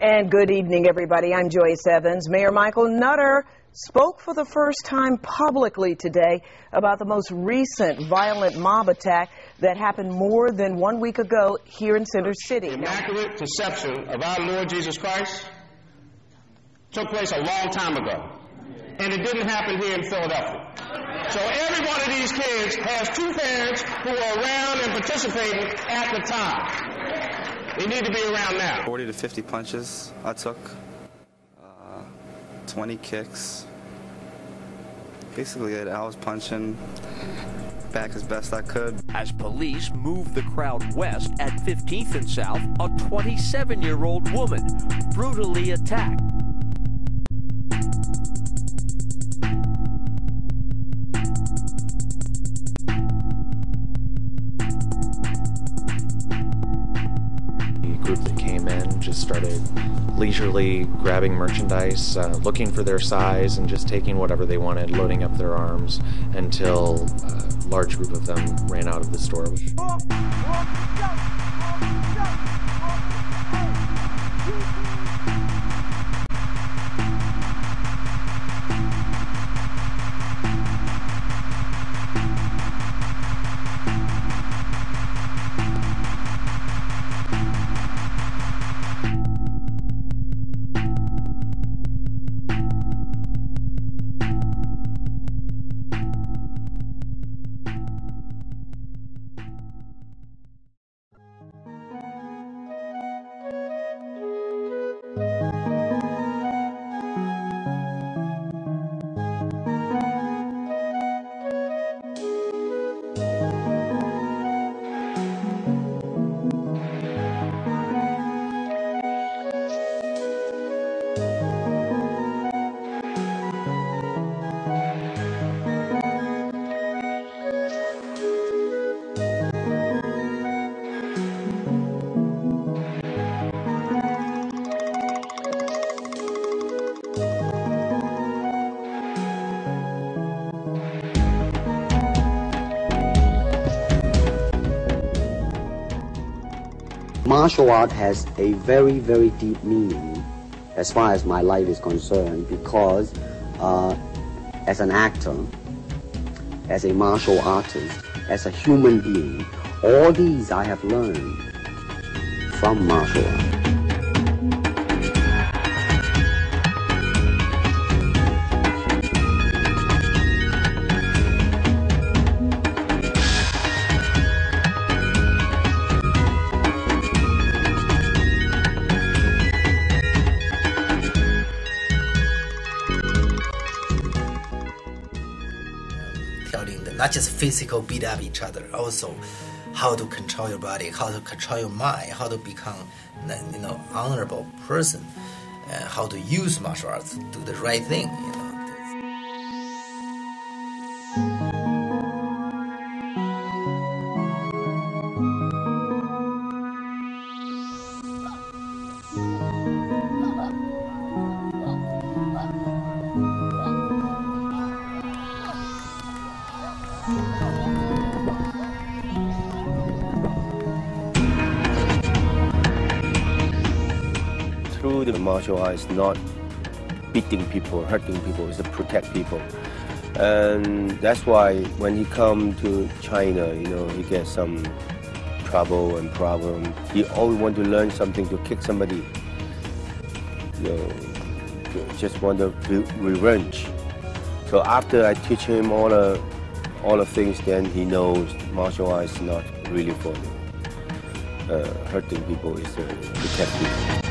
And good evening, everybody. I'm Joyce Evans. Mayor Michael Nutter spoke for the first time publicly today about the most recent violent mob attack that happened more than one week ago here in Center City. The immaculate of our Lord Jesus Christ took place a long time ago, and it didn't happen here in Philadelphia. So every one of these kids has two parents who were around and participating at the time. They need to be around now. 40 to 50 punches I took, uh, 20 kicks. Basically, it. I was punching back as best I could. As police moved the crowd west at 15th and South, a 27 year old woman brutally attacked. Just started leisurely grabbing merchandise, uh, looking for their size, and just taking whatever they wanted, loading up their arms until a large group of them ran out of the store. Martial art has a very, very deep meaning as far as my life is concerned because uh, as an actor, as a martial artist, as a human being, all these I have learned from martial art. Not just physical beat up each other, also how to control your body, how to control your mind, how to become you know honorable person, and how to use martial arts do the right thing. You know. Through the martial arts, not beating people, hurting people, it's to protect people. And that's why when he come to China, you know, he gets some trouble and problem. He always want to learn something to kick somebody. You know, just want to revenge. So after I teach him all the all the things, then he knows martial arts is not really for. Uh, hurting people is to protect people.